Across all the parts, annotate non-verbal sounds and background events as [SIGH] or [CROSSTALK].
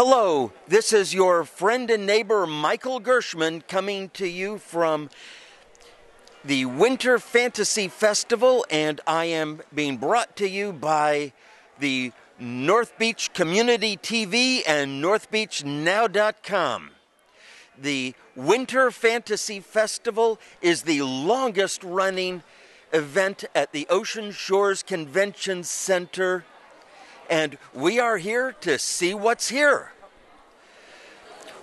Hello, this is your friend and neighbor Michael Gershman coming to you from the Winter Fanta-Sea Festival, and I am being brought to you by the North Beach Community TV and NorthBeachNow.com. The Winter Fanta-Sea Festival is the longest running event at the Ocean Shores Convention Center, and we are here to see what's here.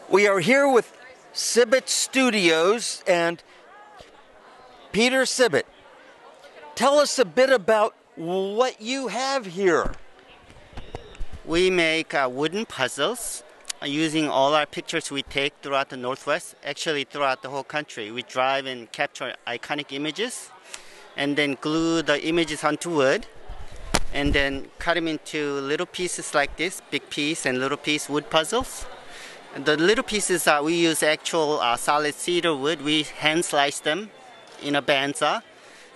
We are here with Sibbett Studios and Peter Sibbett. Tell us a bit about what you have here. We make uh, wooden puzzles uh, using all our pictures we take throughout the Northwest, actually throughout the whole country. We drive and capture iconic images and then glue the images onto wood and then cut them into little pieces like this, big piece and little piece wood puzzles. The little pieces uh, we use actual uh, solid cedar wood. We hand slice them in a bandsaw.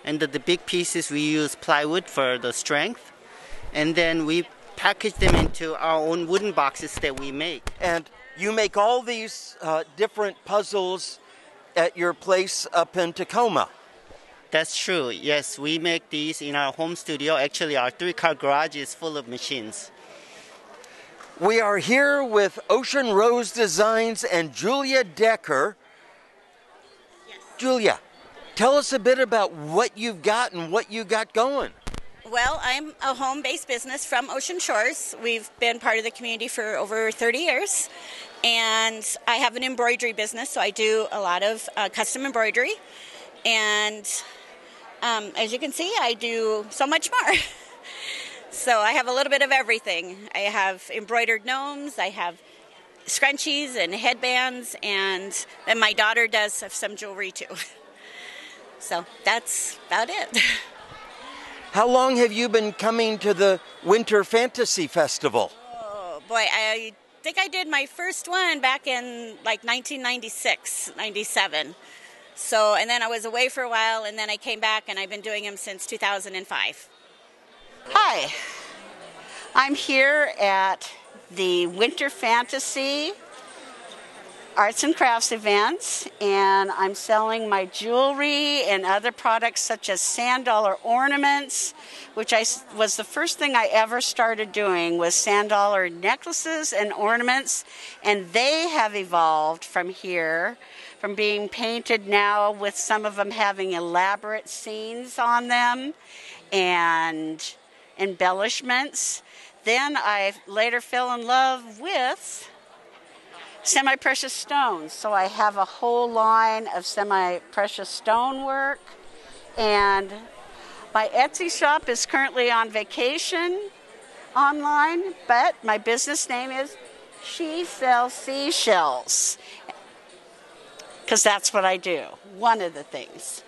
And the, the big pieces we use plywood for the strength. And then we package them into our own wooden boxes that we make. And you make all these uh, different puzzles at your place up in Tacoma. That's true. Yes, we make these in our home studio. Actually, our three car garage is full of machines. We are here with Ocean Rose Designs and Julia Decker. Yes. Julia, tell us a bit about what you've got and what you got going. Well, I'm a home based business from Ocean Shores. We've been part of the community for over 30 years. And I have an embroidery business, so I do a lot of uh, custom embroidery. And um, as you can see, I do so much more. [LAUGHS] so I have a little bit of everything. I have embroidered gnomes, I have scrunchies and headbands, and then my daughter does some jewelry too. [LAUGHS] So that's about it. [LAUGHS] How long have you been coming to the Winter Fanta-Sea Festival? Oh boy, I think I did my first one back in like 1996, 97. So, and then I was away for a while, and then I came back, and I've been doing them since 2005. Hi, I'm here at the Winter Fanta-Sea Arts and Crafts events, and I'm selling my jewelry and other products such as sand dollar ornaments, which I was the first thing I ever started doing was sand dollar necklaces and ornaments, and they have evolved from here, from being painted now with some of them having elaborate scenes on them, and embellishments. Then I later fell in love with semi precious stones. So I have a whole line of semi precious stonework. And my Etsy shop is currently on vacation online, but my business name is She Sells Seashells. Because that's what I do, one of the things.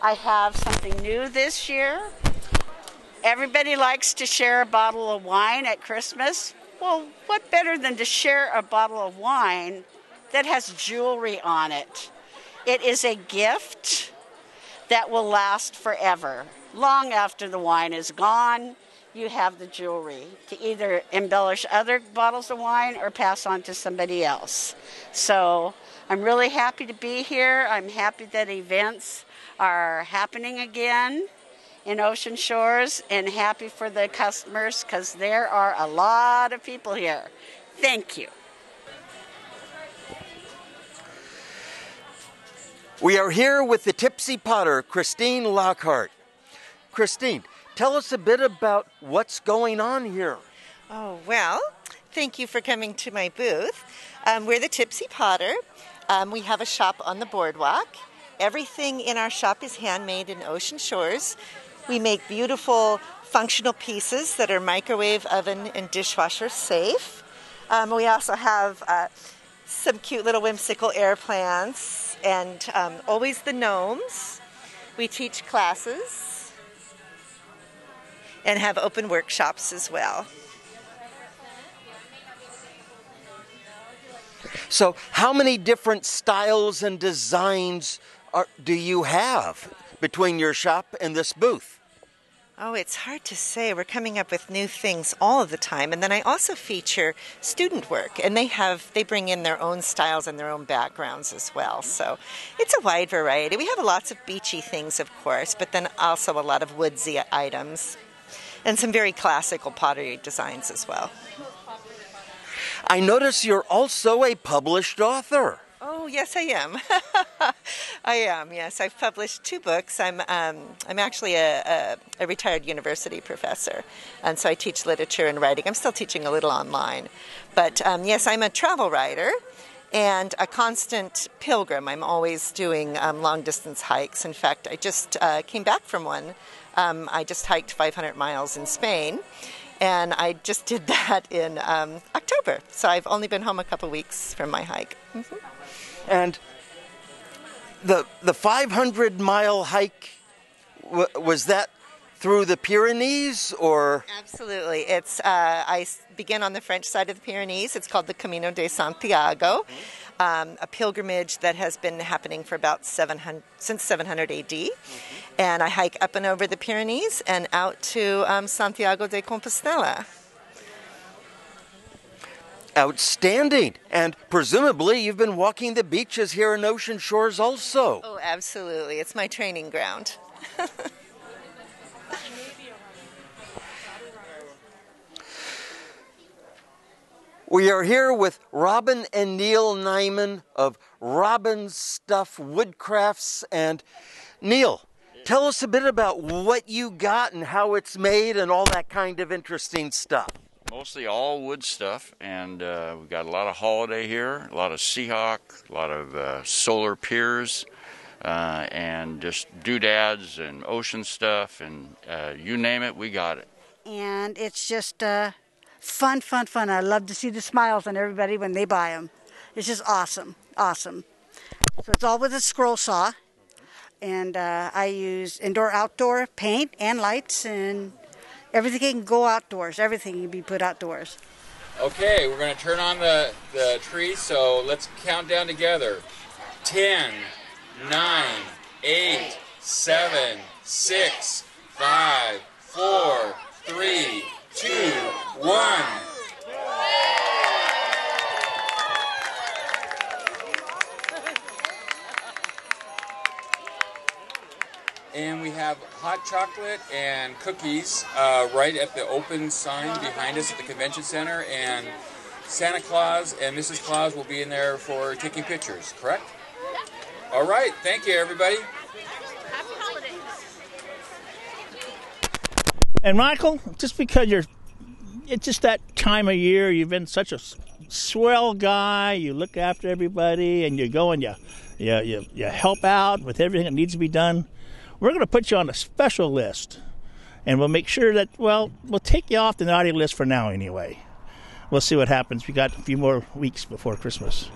I have something new this year. Everybody likes to share a bottle of wine at Christmas. Well, what better than to share a bottle of wine that has jewelry on it? It is a gift that will last forever. Long after the wine is gone, you have the jewelry to either embellish other bottles of wine or pass on to somebody else. So I'm really happy to be here. I'm happy that events are happening again in Ocean Shores and happy for the customers because there are a lot of people here. Thank you. We are here with the Tipsy Potter, Christine Lockhart. Christine, tell us a bit about what's going on here. Oh, well, thank you for coming to my booth. Um, we're the Tipsy Potter. Um, we have a shop on the boardwalk. Everything in our shop is handmade in Ocean Shores. We make beautiful functional pieces that are microwave, oven, and dishwasher safe. Um, we also have uh, some cute little whimsical air plants and um, always the gnomes. We teach classes and have open workshops as well. So, how many different styles and designs are, do you have between your shop and this booth? Oh, it's hard to say. We're coming up with new things all of the time. And then I also feature student work, and they have they bring in their own styles and their own backgrounds as well. So it's a wide variety. We have lots of beachy things, of course, but then also a lot of woodsy items and some very classical pottery designs as well. I notice you're also a published author. Oh yes, I am. [LAUGHS] I am. Yes, I've published two books. I'm um, I'm actually a, a, a, retired university professor, and so I teach literature and writing. I'm still teaching a little online, but um, yes, I'm a travel writer and a constant pilgrim. I'm always doing um, long distance hikes. In fact, I just uh, came back from one. Um, I just hiked 500 miles in Spain and I just did [LAUGHS] that in um, October. So I've only been home a couple weeks from my hike. Mm-hmm. And the the 500 mile hike was that through the Pyrenees or absolutely it's uh, I begin on the French side of the Pyrenees it's called the Camino de Santiago mm-hmm. um, a pilgrimage that has been happening for about 700 since 700 AD mm-hmm. and I hike up and over the Pyrenees and out to um, Santiago de Compostela Outstanding. And presumably you've been walking the beaches here in Ocean Shores also. Oh, absolutely. It's my training ground. [LAUGHS] we are here with Robin and Neil Nyman of Robin's Stuff Woodcrafts. And Neil, tell us a bit about what you got and how it's made and all that kind of interesting stuff mostly all wood stuff, and uh, we've got a lot of holiday here, a lot of Seahawk, a lot of uh, solar piers, uh, and just doodads and ocean stuff, and uh, you name it, we got it. And it's just uh, fun, fun, fun. I love to see the smiles on everybody when they buy them. It's just awesome, awesome. So it's all with a scroll saw, and uh, I use indoor, outdoor paint and lights and Everything can go outdoors. Everything can be put outdoors. Okay, we're going to turn on the, the tree, so let's count down together. 10, 9, 8, 7, 6, 5, 4, 3, 2, 1. and we have hot chocolate and cookies uh, right at the open sign behind us at the convention center. And Santa Claus and Mrs. Claus will be in there for taking pictures, correct? All right. Thank you, everybody. Happy holidays. And Michael, just because you're, it's just that time of year, you've been such a swell guy, you look after everybody, and you go and you, you, you, you help out with everything that needs to be done we're going to put you on a special list. And we'll make sure that, well, we'll take you off the naughty list for now anyway. We'll see what happens. We got a few more weeks before Christmas.